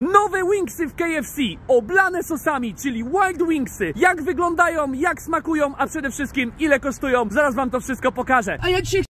Nowe wingsy w KFC, oblane sosami, czyli Wild Wingsy. Jak wyglądają, jak smakują, a przede wszystkim ile kosztują, zaraz wam to wszystko pokażę. A ja dzisiaj